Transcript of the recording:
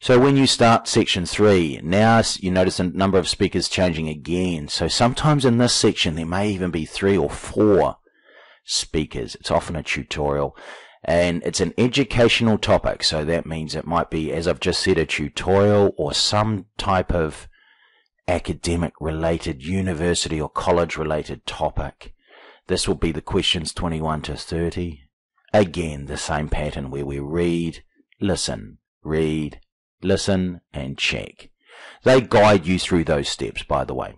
So when you start section three, now you notice a number of speakers changing again. So sometimes in this section, there may even be three or four speakers. It's often a tutorial and it's an educational topic. So that means it might be, as I've just said, a tutorial or some type of academic related, university or college related topic. This will be the questions 21 to 30. Again, the same pattern where we read, listen, read, listen, and check. They guide you through those steps, by the way.